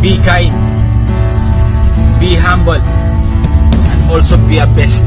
be kind, be humble, and also be a best.